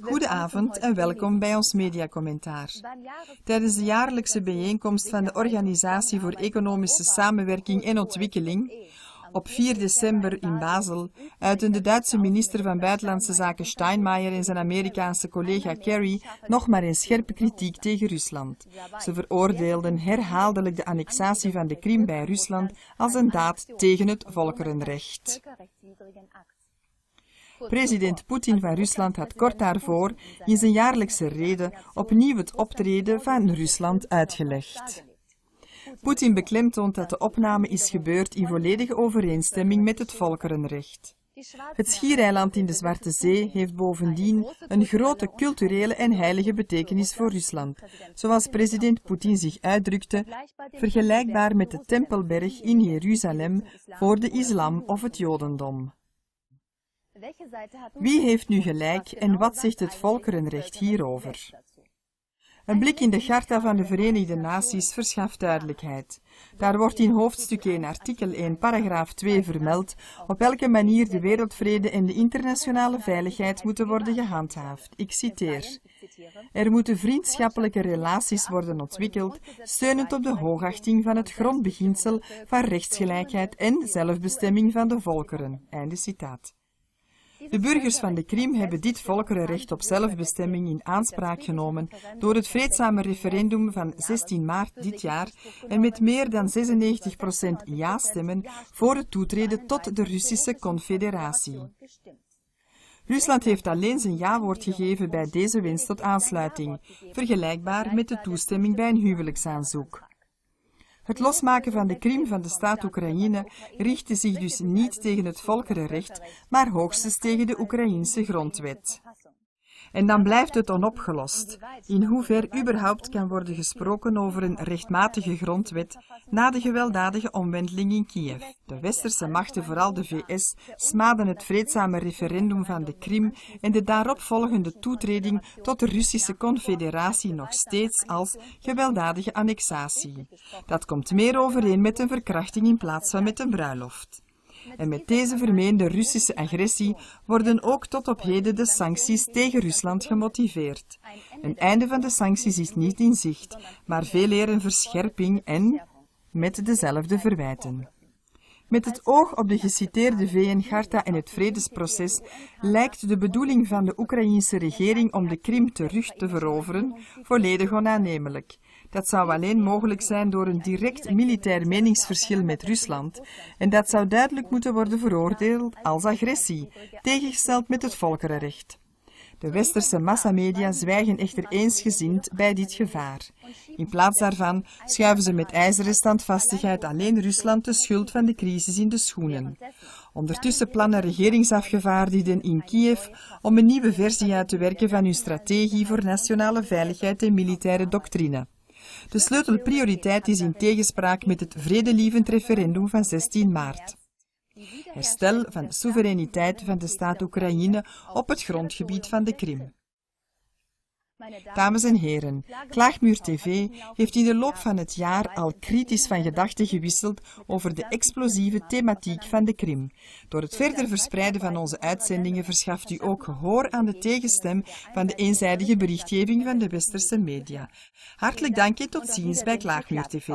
Goedenavond en welkom bij ons mediacommentaar. Tijdens de jaarlijkse bijeenkomst van de Organisatie voor Economische Samenwerking en Ontwikkeling, op 4 december in Basel, uiten de Duitse minister van Buitenlandse Zaken Steinmeier en zijn Amerikaanse collega Kerry nog maar een scherpe kritiek tegen Rusland. Ze veroordeelden herhaaldelijk de annexatie van de Krim bij Rusland als een daad tegen het volkerenrecht. President Poetin van Rusland had kort daarvoor in zijn jaarlijkse rede opnieuw het optreden van Rusland uitgelegd. Poetin beklemtoont dat de opname is gebeurd in volledige overeenstemming met het volkerenrecht. Het schiereiland in de Zwarte Zee heeft bovendien een grote culturele en heilige betekenis voor Rusland, zoals president Poetin zich uitdrukte, vergelijkbaar met de Tempelberg in Jeruzalem voor de islam of het jodendom. Wie heeft nu gelijk en wat zegt het volkerenrecht hierover? Een blik in de Charta van de Verenigde Naties verschaft duidelijkheid. Daar wordt in hoofdstuk 1, artikel 1, paragraaf 2 vermeld op welke manier de wereldvrede en de internationale veiligheid moeten worden gehandhaafd. Ik citeer. Er moeten vriendschappelijke relaties worden ontwikkeld, steunend op de hoogachting van het grondbeginsel van rechtsgelijkheid en zelfbestemming van de volkeren. Einde citaat. De burgers van de Krim hebben dit volkerenrecht op zelfbestemming in aanspraak genomen door het vreedzame referendum van 16 maart dit jaar en met meer dan 96% ja-stemmen voor het toetreden tot de Russische Confederatie. Rusland heeft alleen zijn ja-woord gegeven bij deze wens tot aansluiting, vergelijkbaar met de toestemming bij een huwelijksaanzoek. Het losmaken van de Krim van de staat Oekraïne richtte zich dus niet tegen het volkerenrecht, maar hoogstens tegen de Oekraïense grondwet. En dan blijft het onopgelost. In hoever überhaupt kan worden gesproken over een rechtmatige grondwet na de gewelddadige omwenteling in Kiev. De westerse machten, vooral de VS, smaden het vreedzame referendum van de Krim en de daaropvolgende toetreding tot de Russische Confederatie nog steeds als gewelddadige annexatie. Dat komt meer overeen met een verkrachting in plaats van met een bruiloft. En met deze vermeende Russische agressie worden ook tot op heden de sancties tegen Rusland gemotiveerd. Een einde van de sancties is niet in zicht, maar veel eer een verscherping en met dezelfde verwijten. Met het oog op de geciteerde VN-charta en het vredesproces lijkt de bedoeling van de Oekraïense regering om de Krim terug te veroveren volledig onaannemelijk. Dat zou alleen mogelijk zijn door een direct militair meningsverschil met Rusland en dat zou duidelijk moeten worden veroordeeld als agressie, tegengesteld met het volkerenrecht. De westerse massamedia zwijgen echter eensgezind bij dit gevaar. In plaats daarvan schuiven ze met ijzeren standvastigheid alleen Rusland de schuld van de crisis in de schoenen. Ondertussen plannen regeringsafgevaardigden in Kiev om een nieuwe versie uit te werken van hun strategie voor nationale veiligheid en militaire doctrine. De sleutelprioriteit is in tegenspraak met het vredelievend referendum van 16 maart. Herstel van soevereiniteit van de staat Oekraïne op het grondgebied van de Krim. Dames en heren, Klaagmuur TV heeft in de loop van het jaar al kritisch van gedachten gewisseld over de explosieve thematiek van de Krim. Door het verder verspreiden van onze uitzendingen verschaft u ook gehoor aan de tegenstem van de eenzijdige berichtgeving van de westerse media. Hartelijk dank en tot ziens bij Klaagmuur TV.